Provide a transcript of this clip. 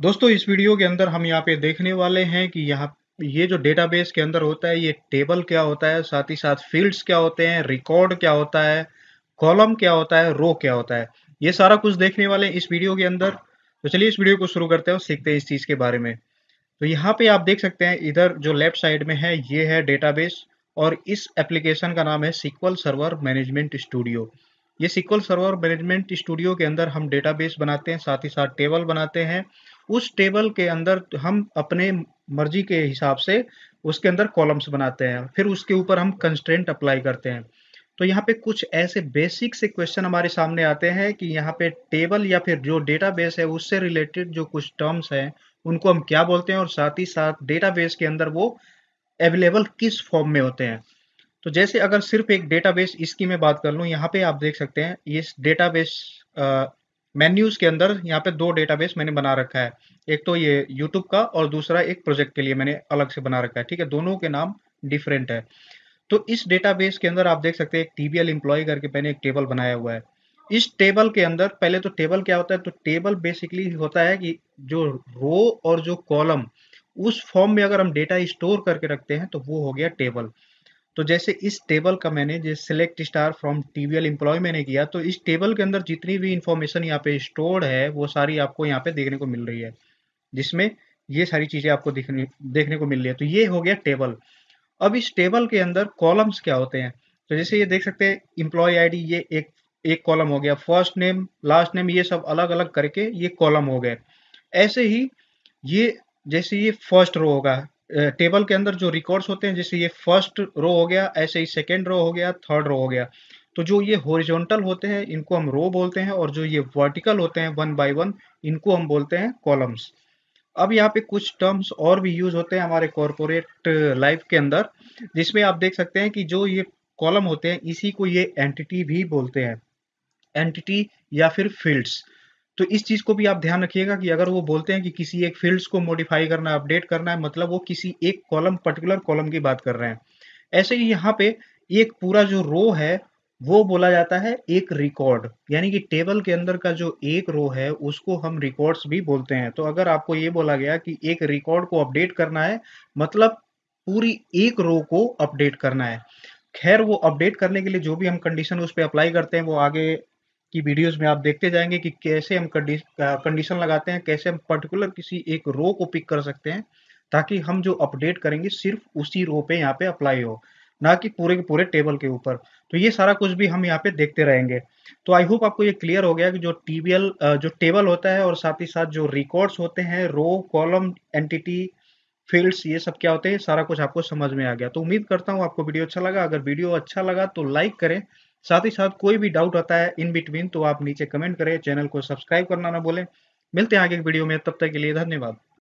दोस्तों, इस वीडियो के अंदर हम यहाँ पे देखने वाले हैं कि यहाँ ये जो डेटाबेस के अंदर होता है, ये टेबल क्या होता है, साथ ही साथ फील्ड्स क्या होते हैं रिकॉर्ड क्या होता है कॉलम क्या होता है रो क्या होता है, ये सारा कुछ देखने वाले हैं इस वीडियो के अंदर। तो चलिए इस वीडियो को शुरू करते हैं और सीखते हैं इस चीज़ के बारे में। तो यहाँ पे आप देख सकते हैं, इधर जो लेफ़्ट साइड में है, ये है डेटाबेस और इस एप्लीकेशन का नाम है सिक्वल सर्वर मैनेजमेंट स्टूडियो ये सिक्वल सर्वर मैनेजमेंट स्टूडियो के अंदर हम डेटाबेस बनाते हैं, साथ ही साथ टेबल बनाते हैं। उस टेबल के अंदर हम अपने मर्ज़ी के हिसाब से उसके अंदर कॉलम्स बनाते हैं, फिर उसके ऊपर हम कंस्ट्रेंट अप्लाई करते हैं। तो यहाँ पे कुछ ऐसे बेसिक से क्वेश्चन हमारे सामने आते हैं कि यहाँ पे टेबल या फिर जो डेटाबेस है, उससे रिलेटेड जो कुछ टर्म्स हैं, उनको हम क्या बोलते हैं और साथ ही साथ डेटाबेस के अंदर वो अवेलेबल किस फॉर्म में होते हैं। तो जैसे अगर सिर्फ़ एक डेटाबेस इसकी मैं बात कर लूँ, यहाँ पे आप देख सकते हैं, इस डेटाबेस मेन्यूज के अंदर यहाँ पे दो डेटाबेस मैंने बना रखा है। एक तो ये यूट्यूब का और दूसरा एक प्रोजेक्ट के लिए मैंने अलग से बना रखा है। ठीक है, दोनों के नाम डिफरेंट है। तो इस डेटाबेस के अंदर आप देख सकते हैं, एक टीबीएल एम्प्लॉय करके मैंने एक टेबल बनाया हुआ है। इस टेबल के अंदर, पहले तो टेबल क्या होता है? तो टेबल बेसिकली होता है कि जो रो और जो कॉलम उस फॉर्म में अगर हम डेटा स्टोर करके रखते हैं तो वो हो गया टेबल तो जैसे इस टेबल का मैंने जो select star from TVL employ मैंने किया तो इस टेबल के अंदर जितनी भी इंफॉर्मेशन यहाँ पे स्टोर्ड है, वो सारी आपको यहाँ पे देखने को मिल रही है, जिसमें ये सारी चीज़ें आपको देखने देखने को मिल रही है। तो ये हो गया टेबल अब इस टेबल के अंदर कॉलम्स क्या होते हैं? तो जैसे ये देख सकते हैं इम्प्लॉय आईडी ये एक एक कॉलम हो गया। फ़र्स्ट नेम लास्ट नेम ये सब अलग अलग करके ये कॉलम हो गए। ऐसे ही ये, जैसे ये फ़र्स्ट रो होगा टेबल के अंदर जो रिकॉर्ड्स होते हैं, जैसे ये फ़र्स्ट रो हो गया, ऐसे ही सेकेंड रो हो गया थर्ड रो हो गया। तो जो ये होरिजोनटल होते हैं, इनको हम रो बोलते हैं और जो ये वर्टिकल होते हैं वन बाय वन इनको हम बोलते हैं कॉलम्स अब यहाँ पे कुछ टर्म्स और भी यूज़ होते हैं हमारे कॉरपोरेट लाइफ के अंदर, जिसमें आप देख सकते हैं कि जो ये कॉलम होते हैं, इसी को ये एंटिटी भी बोलते हैं। एंटिटी या फिर फील्ड्स तो इस चीज़ को भी आप ध्यान रखिएगा कि अगर वो बोलते हैं कि किसी एक फील्ड्स को मॉडिफाई करना है अपडेट करना है मतलब वो किसी एक कॉलम पर्टिकुलर कॉलम की बात कर रहे हैं। ऐसे ही यहाँ पे एक पूरा जो रो है, वो बोला जाता है एक रिकॉर्ड यानी कि टेबल के अंदर का जो एक रो है, उसको हम रिकॉर्ड्स भी बोलते हैं। तो अगर आपको ये बोला गया कि एक रिकॉर्ड को अपडेट करना है मतलब पूरी एक रो को अपडेट करना है। खैर, वो अपडेट करने के लिए जो भी हम कंडीशन उस पर अप्लाई करते हैं, वो आगे की वीडियोस में आप देखते जाएँगे कि कैसे हम कंडीशन लगाते हैं, कैसे हम पर्टिकुलर किसी एक रो को पिक कर सकते हैं, ताकि हम जो अपडेट करेंगे सिर्फ़ उसी रो पे यहाँ पे अप्लाई हो, ना कि पूरे के पूरे टेबल के ऊपर। तो ये सारा कुछ भी हम यहाँ पे देखते रहेंगे। तो आई होप आपको ये क्लियर हो गया कि जो टीबीएल जो टेबल होता है और साथ ही साथ जो रिकॉर्ड्स होते हैं रो कॉलम एंटिटी फील्ड्स ये सब क्या होते हैं, सारा कुछ आपको समझ में आ गया। तो उम्मीद करता हूँ आपको वीडियो अच्छा लगा। अगर वीडियो अच्छा लगा तो लाइक करें साथ ही साथ कोई भी डाउट आता है इन बिटवीन तो आप नीचे कमेंट करें चैनल को सब्सक्राइब करना ना बोलें मिलते हैं आगे वीडियो में, तब तक के लिए धन्यवाद।